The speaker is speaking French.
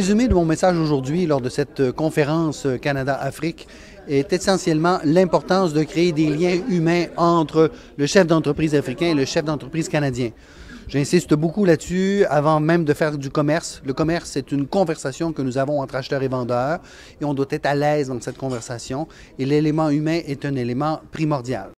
Résumé de mon message aujourd'hui lors de cette euh, conférence euh, Canada-Afrique est essentiellement l'importance de créer des liens humains entre le chef d'entreprise africain et le chef d'entreprise canadien. J'insiste beaucoup là-dessus avant même de faire du commerce. Le commerce, c'est une conversation que nous avons entre acheteurs et vendeurs et on doit être à l'aise dans cette conversation et l'élément humain est un élément primordial.